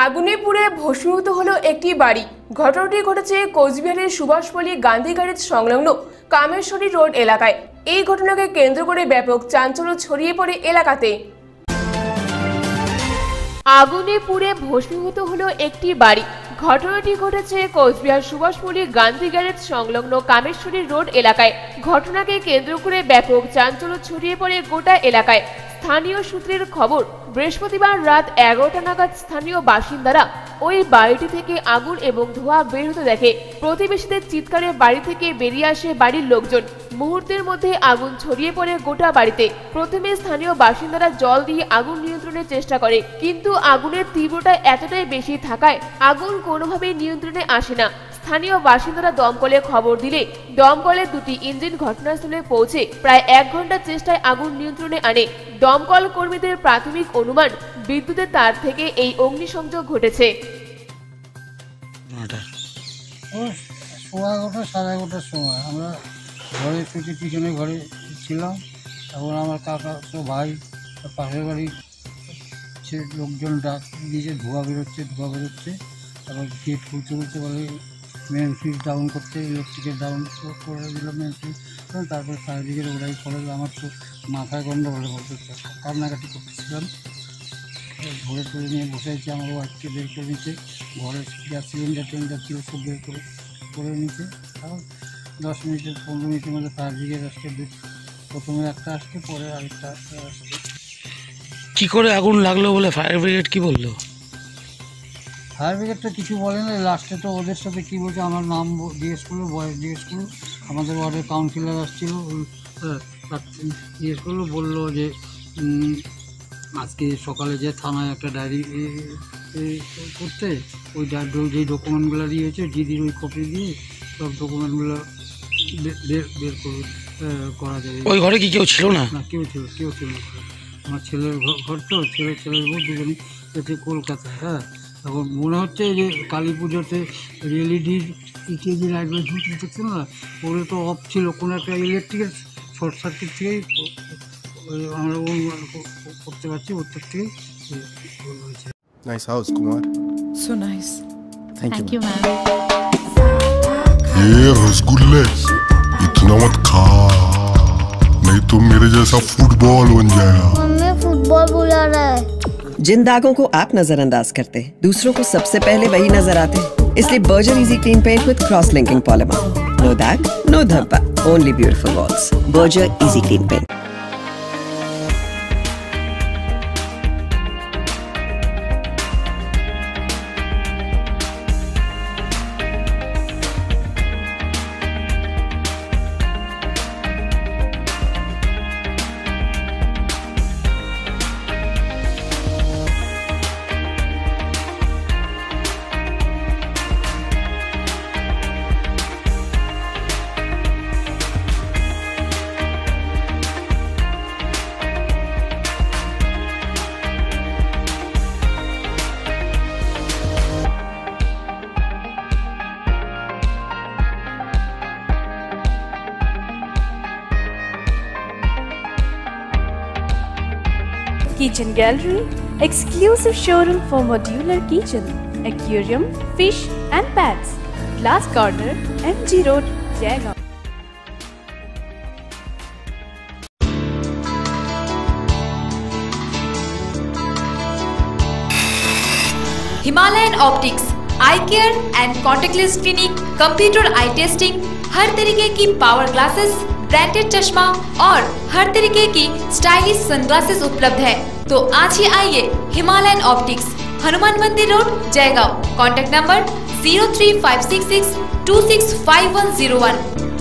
আগুনে পুড়ে ভস্মীভূত হলো একটি বাড়ি। ঘটনাটি ঘটেছে কোচবিহারের সুভাষপল্লী গান্ধী গ্যারেজ সংলগ্ন কামেশ্বরী রোড এলাকায়। এই ঘটনাকে কেন্দ্র করে ব্যাপক চাঞ্চল্য ছড়িয়ে পড়ে এলাকাতে। আগুনে পুড়ে ভস্মীভূত হলো একটি বাড়ি। ঘটনাটি ঘটেছে কোচবিহার সুভাষপল্লী গান্ধী গ্যারেজ সংলগ্ন কামেশ্বরী রোড এলাকায়। ঘটনাকে কেন্দ্র করে ব্যাপক চাঞ্চল্য ছড়িয়ে পড়ে গোটা এলাকায়। স্থানীয় সূত্রের খবর, বৃহস্পতিবার রাত এগারোটা নাগাদ স্থানীয় বাসিন্দারা ওই বাড়িটি থেকে আগুন এবং ধোঁয়া বের হতে দেখে। প্রতিবেশীদের চিৎকারে বাড়ি থেকে বেরিয়ে আসে বাড়ির লোকজন। মুহূর্তের মধ্যে আগুন ছড়িয়ে পড়ে গোটা বাড়িতে। প্রথমে স্থানীয় বাসিন্দারা জল দিয়ে আগুন নিয়ন্ত্রণের চেষ্টা করে, কিন্তু আগুনের তীব্রতা এতটাই বেশি থাকায় আগুন কোনোভাবেই নিয়ন্ত্রণে আসে না। স্থানীয় বাসিন্দারা দমকলে খবর দিলে দমকলের দুটি ইঞ্জিন ঘটনাস্থলে পৌঁছে প্রায় এক ঘণ্টার চেষ্টায় আগুন নিয়ন্ত্রণে আনে। দমকল কর্মীদের প্রাথমিক অনুমান বিদ্যুতের তার থেকে এই অগ্নিসংযোগ ঘটেছে। সোয়া এগারোটা সাড়ে এগারোটার সময় আমরা ঘরে থেকে পিছনে ঘরে ছিলাম তখন আমার কাকা তো ভাই পাশের বাড়ি সে লোকজন ডাক দিয়েছে ধোঁয়া বেরোচ্ছে ধোঁয়া বেরোচ্ছে তারপর গেট খুলতে খুলতে বলে মেন সুইচ ডাউন করতে ইলেকট্রিকের ডাউন করে দিল মেন সুইচ তারপর ব্রিগেড ওরাই দিল। আমার তো মাথায় গন্ডগোল বলতে কান্নাকাটি করতেছিলাম। ধরে টরে নিয়ে বসে আছি আমার ওয়াইফকে বের করে নিচ্ছে ঘরে গ্যাস সিলিন্ডার টিলিন্ডার ছিল সব বের করে করে নিচ্ছে তাও দশ মিনিটের, পনেরো মিনিটের মধ্যে ব্রিগেড আসছে প্রথমে একটা আসছে, পরে আরেকটা আসছে। কি করে আগুন লাগল বলে ফায়ার ব্রিগেড কি বলল? ফায়ার ব্রিগেড তো কিছু বলে না লাস্টে তো ওদের সাথে কী বলছে আমার নাম জিজ্ঞেস করল বয়স জিজ্ঞেস করল আমাদের ওয়ার্ডের কাউন্সিলর আসছিল হ্যাঁ, জিজ্ঞেস করল বলল যে আজকে সকালে যে থানায় একটা ডায়েরি করতে ওই ডায়েরি যেই ডকুমেন্টগুলো দিয়েছে দিদির ওই কপি দিয়ে সব ডকুমেন্টগুলো বের বের করে করা যাবে ওই ঘরে কি কেউ ছিল না? না কেউ ছিল কেউ ছিল না। আমার ছেলের ঘর তো ছেলে ছেলের বউ দুজনই কলকাতায় হ্যাঁ। এখন মনে হচ্ছে যে কালী পুজোতে এলইডির ইকেজি লাইটগুলো ঝুঁকি দেখছে না ওগুলো তো অফ ছিল কোনো একটা ইলেকট্রিকের শর্ট সার্কিট থেকেই ও- ওই আমরা অনুমান ক- ক- করতে পারছি ওর থেকেই এ- ওই হয়েছে Nice house, Kumar. So nice. Thank, Thank you, ma'am. ये रसगुल्ले इतना मत खा नहीं तो मेरे जैसा फुटबॉल बन जाएगा मम्मी फुटबॉल बुला रहा है जिन दागों को आप नजरअंदाज करते हैं, दूसरों को सबसे पहले वही नज़र आते हैं। इसलिए Berger easy clean paint with cross linking polymer no दाग, नो धब्बा। Only beautiful walls Berger easy clean paint kitchen gallery, exclusive showroom for modular kitchen, aquarium, fish and pets, glass corner, MG Road, Jayagon. Himalayan Optics, Eye Care and Contactless Clinic, Computer Eye Testing हर तरीके की power glasses branded चश्मा और हर तरीके की stylish sunglasses उपलब्ध है। तो आज ही आइए Himalayan optics Hanuman Mandir road Jaigaon. Contact number zero three five six six two six five one zero one